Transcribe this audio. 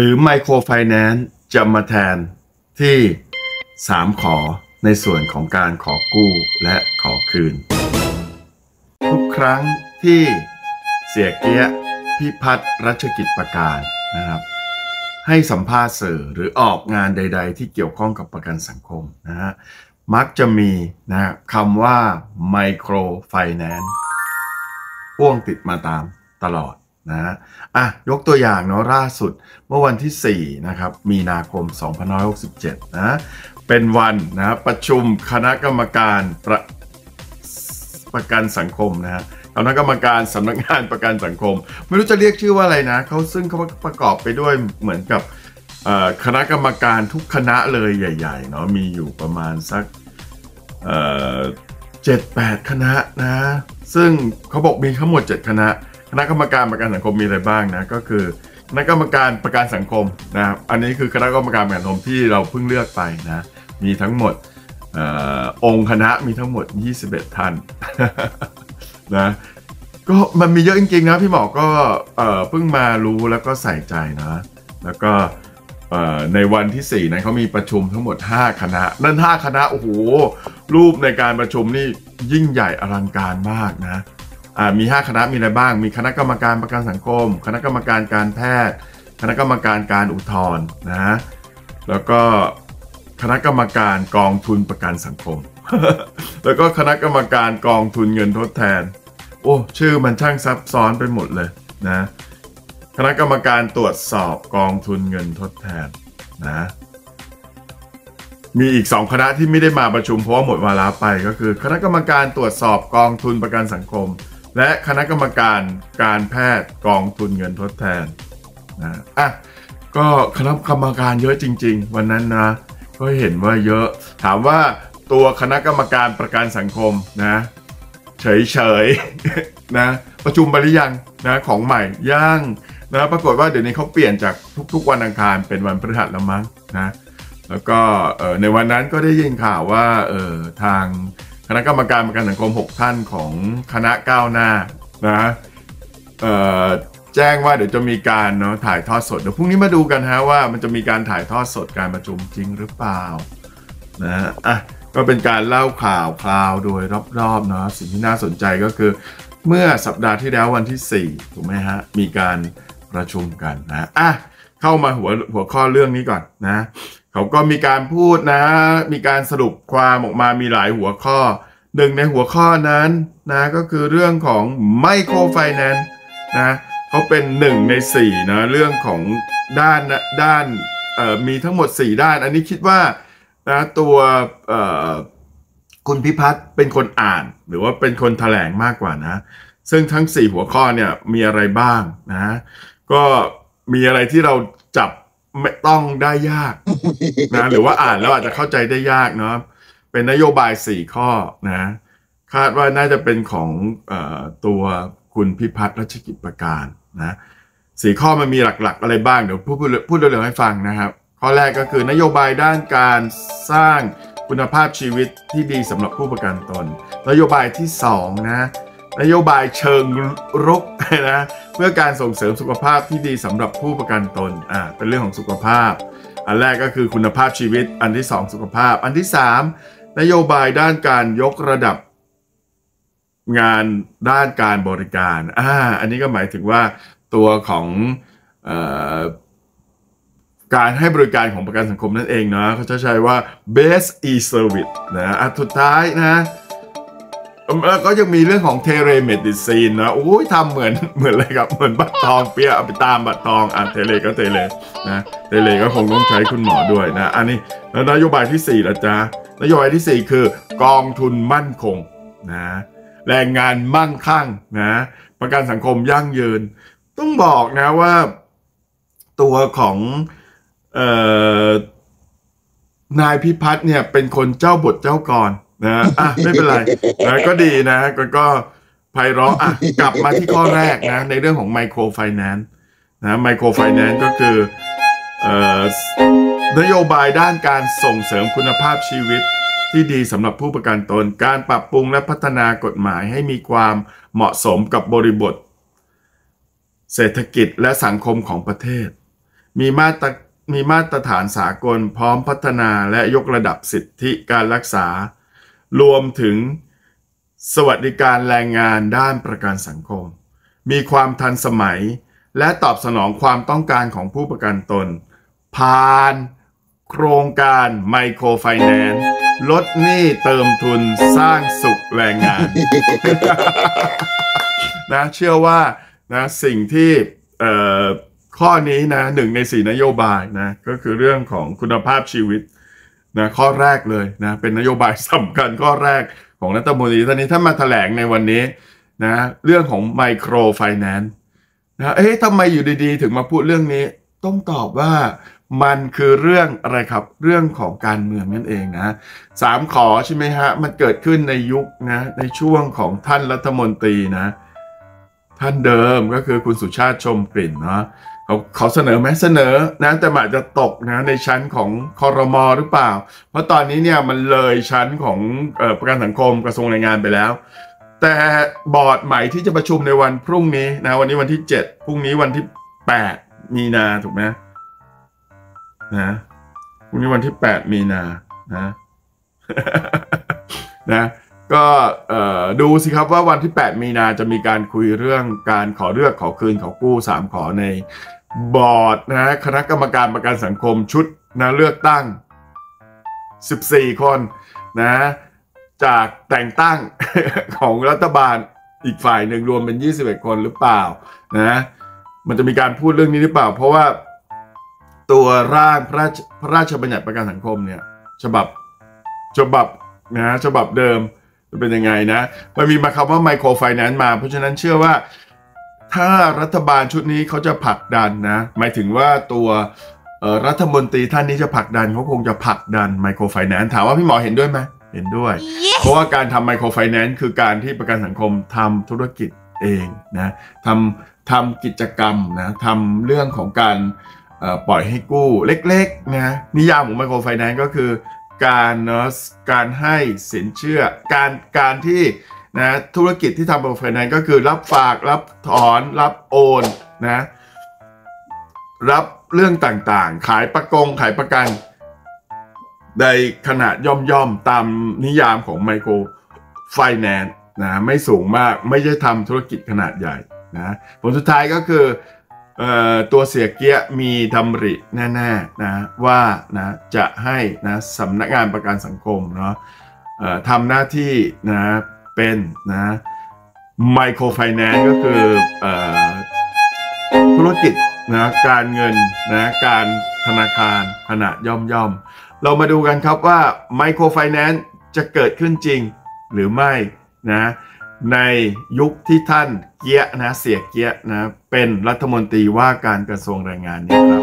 หรือไมโครไฟแนนซ์จะมาแทนที่ 3 ขอในส่วนของการขอกู้และขอคืน ทุกครั้งที่เสียเกียพิพัฒน์รัชกิจประการนะครับ ให้สัมภาษณ์สื่อหรือออกงานใด ๆ ที่เกี่ยวข้องกับประกันสังคมนะฮะมักจะมีนะคำว่าไมโครไฟแนนซ์พ่วงติดมาตามตลอด นะฮะอะยกตัวอย่างเนาะล่าสุดเมื่อวันที่4นะครับมีนาคม2567นะเป็นวันนะประชุมคณะกรรมการประประกันสังคมนะฮะคณะกรรมการสำนักงานประกันสังคม ไม่รู้จะเรียกชื่อว่าอะไรนะเขาซึ่งเขาประกอบไปด้วยเหมือนกับคณะกรรมการทุกคณะเลยใหญ่ๆเนาะมีอยู่ประมาณสักเจ็ดแปดคณะนะ ซึ่งเขาบอกมีทั้งหมด 7 คณะ คณะกรรมการประกันสังคมมีอะไรบ้างนะก็คือคณะกรรมการประกันสังคมนะครับอันนี้คือคณะกรรมการประกันสังคมที่เราเพิ่งเลือกไปนะมีทั้งหมดอองค์คณะมีทั้งหมด 21 ท่านนะก็มันมีเยอะจริงๆนะพี่หมอก็เพิ่งมารู้แล้วก็ใส่ใจนะแล้วก็ในวันที่ 4 นั้นเขามีประชุมทั้งหมด 5 คณะ นั่น 5 คณะ โอ้โห รูปในการประชุมนี่ยิ่งใหญ่อลังการมากนะ มี 5 คณะมีอะไรบ้าง มีคณะกรรมการประกันสังคม คณะกรรมการการแพทย์ คณะกรรมการการอุทธรณ์นะแล้วก็คณะกรรมการกองทุนประกันสังคม แล้วก็คณะกรรมการกองทุนเงินทดแทน โอ้ชื่อมันช่างซับซ้อนไปหมดเลยนะคณะกรรมการตรวจสอบกองทุนเงินทดแทนนะมีอีกสองคณะที่ไม่ได้มาประชุมเพราะว่าหมดเวลาไปก็คือ คณะกรรมการตรวจสอบกองทุนประกันสังคม และคณะกรรมการการแพทย์กองทุนเงินทดแทนนะอะก็คณะกรรมการเยอะจริง ๆ วันนั้นนะ ก็เห็นว่าเยอะ ถามว่าตัวคณะกรรมการประกันสังคมนะเฉยๆนะประชุมไปหรือยังนะของใหม่ย่างนะปรากฏว่าเดี๋ยวนี้เขาเปลี่ยนจากทุกๆวันอังคารเป็นวันพฤหัสแล้วมั้งนะแล้วก็ในวันนั้นก็ได้ยินข่าวว่าทาง คณะกรรมการประกันสังคม 6 ท่านของคณะก้าวหน้านะแจ้งว่าเดี๋ยวจะมีการเนาะถ่ายทอดสดเดี๋ยวพรุ่งนี้มาดูกันฮะว่ามันจะมีการถ่ายทอดสดการประชุมจริงหรือเปล่านะอะก็เป็นการเล่าข่าวคราวโดยรอบๆเนาะสิ่งที่น่าสนใจก็คือ เมื่อสัปดาห์ที่แล้ววันที่ 4 ถูกไหมฮะ มีการประชุมกันนะอะเข้ามาหัวหัวข้อเรื่องนี้ก่อนนะ เขาก็มีการพูดนะ มีการสรุปความออกมามีหลายหัวข้อหนึ่งในหัวข้อนั้นนะก็คือเรื่องของไมโครไฟแนนซ์นะเขาเป็นหนึ่งในสี่นะเรื่องของด้านด้านมีทั้งหมด 4 ด้าน อันนี้คิดว่านะตัวคุณพิพัฒน์เป็นคนอ่าน หรือว่าเป็นคนแถลงมากกว่านะ ซึ่งทั้ง 4 หัวข้อเนี่ยมีอะไรบ้างนะ ก็มีอะไรที่เราจับ ไม่ต้องได้ยากนะหรือว่าอ่านแล้วอาจจะเข้าใจได้ยากเนาะเป็นนโยบายสี่ข้อนะ คาดว่าน่าจะเป็นของอตัวคุณพิพัฒน์รัชกิจประการนะสี่ข้อมันมีหลักๆ อะไรบ้างเดี๋ยวพูดพูดเร็วๆให้ฟังนะครับ ข้อแรกก็คือนโยบายด้านการสร้างคุณภาพชีวิตที่ดีสำหรับผู้ประกันตน นโยบายที่2นะ นโยบายเชิงรุกนะเพื่อการส่งเสริมสุขภาพที่ดีสำหรับผู้ประกันตนอ่าเป็นเรื่องของสุขภาพ อันแรกก็คือคุณภาพชีวิต อันที่ 2 สุขภาพ อันที่ 3 นโยบายด้านการยกระดับงานด้านการบริการอ่าอันนี้ก็หมายถึงว่าตัวของการให้บริการของประกันสังคมนั่นเองนะเขาจะใช้ว่า best e-service นะอะสุดท้ายนะ แล้วก็ยังมีเรื่องของ telemedicine นะโอ้ยทำเหมือนเหมือนอะไรครับเหมือนบัตรทองเป๊ะเอาไปตามบัตรทองอะ tele ก็ tele นะ tele ก็คงต้องใช้คุณหมอด้วยนะอันนี้แล้วนโยบายที่4ละจ๊ะนโยบายที่ 4 คือกองทุนมั่นคงนะแรงงานมั่งคั่งนะประกันสังคมยั่งยืน ต้องบอกนะว่าตัวของออนายพิพัฒน์เนี่ยเป็นคนเจ้าบทเจ้ากร นะอะไม่เป็นไรนะก็ดีนะก็ก็ไพเราะอะกลับมาที่ข้อแรกนะ ในเรื่องของไมโครไฟแนนซ์นะไมโครไฟแนนซ์ก็คือเอ่อนโยบายด้านการส่งเสริมคุณภาพชีวิตที่ดีสำหรับผู้ประกันตน การปรับปรุงและพัฒนากฎหมายให้มีความเหมาะสมกับบริบท เศรษฐกิจและสังคมของประเทศ มีมาตรมีมาตรฐานสากลพร้อมพัฒนาและยกระดับสิทธิการรักษา รวมถึงสวัสดิการแรงงานด้านประกันสังคม มีความทันสมัย และตอบสนองความต้องการของผู้ประกันตน ผ่านโครงการไมโครไฟแนนซ์ลดหนี้เติมทุนสร้างสุขแรงงานนะเชื่อว่านะสิ่งที่ข้อนี้นะหนึ่งในสี่นโยบายนะก็คือเรื่องของคุณภาพชีวิต นะข้อแรกเลยนะเป็นนโยบายสำคัญข้อแรกของรัฐมนตรีท่านนี้ท่านมาแถลงในวันนี้นะเรื่องของไมโครไฟแนนซ์นะเอ๊ะทำไมอยู่ดีๆ ถึงมาพูดเรื่องนี้ ต้องตอบว่ามันคือเรื่องอะไรครับเรื่องของการเมืองนั่นเองนะสามขอใช่ไหมฮะ มันเกิดขึ้นในยุคนะในช่วงของท่านรัฐมนตรีนะ ท่านเดิมก็คือคุณสุชาติชมกลิ่นเนาะ เขาเขาเสนอไหมเสนอนะแต่อาจจะตกนะในชั้นของคอรมอหรือเปล่า เพราะตอนนี้เนี่ยมันเลยชั้นของออประกันสังคมกระทรวงแรงงานไปแล้ว แต่บอร์ดใหม่ที่จะประชุมในวันพรุ่งนี้นะวันนี้วันที่ 7 พรุ่งนี้วันที่ 8 มีนาถูกไหมนะพรุ่งนี้วันที่ 8 มีนานะนะก็ดูสิครับว่าวันที่ 8 มีนาจะมีการคุยเรื่องการขอเลือกขอคืนขอกู้ 3 ขอใน บอร์ดนะคณะกรรมการประกันสังคมชุดนะเลือกตั้ง 14 คนนะจากแต่งตั้งของรัฐบาลอีกฝ่ายหนึ่งรวมเป็น 21 คนหรือเปล่านะมันจะมีการพูดเรื่องนี้หรือเปล่า เพราะว่าตัวร่างพระราชพระราชบัญญัติประกันสังคมเนี่ยฉบับฉบับนะฉบับเดิมจะเป็นยังไงนะ มันมีมาคำว่าไมโครไฟแนนซ์มา เพราะฉะนั้นเชื่อว่า ถ้ารัฐบาลชุดนี้เขาจะผลักดันนะ หมายถึงว่าตัวรัฐมนตรีท่านนี้จะผลักดันเขาคงจะผลักดันไมโครไฟแนนซ์ถามว่าพี่หมอเห็นด้วยไหมเห็นด้วย yes. เพราะว่าการทำไมโครไฟแนนซ์คือการที่ประกันสังคมทำธุรกิจเองนะทำทำกิจกรรมนะทำเรื่องของการปล่อยให้กู้เล็กๆนะนิยามของไมโครไฟแนนซ์ก็คือการเนาะการให้สินเชื่อ การการที่ นะธุรกิจที่ทำไมโครไฟแนนซ์ก็คือรับฝากรับถอนรับโอนนะรับเรื่องต่างๆ ขายประกงขายประกัน ในขนาดย่อมๆ ตามนิยามของไมโครไฟแนนซ์นะไม่สูงมากไม่ใช่ทำธุรกิจขนาดใหญ่นะผลสุดท้ายก็คือตัวเสียเกียมีดำริแน่ๆนะว่านะจะให้นะสำนักงานประกันสังคมเนาะทำหน้าที่นะ เป็นนะไมโครไฟแนนซ์ก็คืออธุรกิจนะการเงินนะการธนาคารขนาดย่อมย่อม เรามาดูกันครับว่าไมโครไฟแนนซ์จะเกิดขึ้นจริงหรือไม่นะในยุคที่ท่านเกียนะเสียเกียนะเป็นรัฐมนตรีว่าการกระทรวงแรงงานนี่ครับ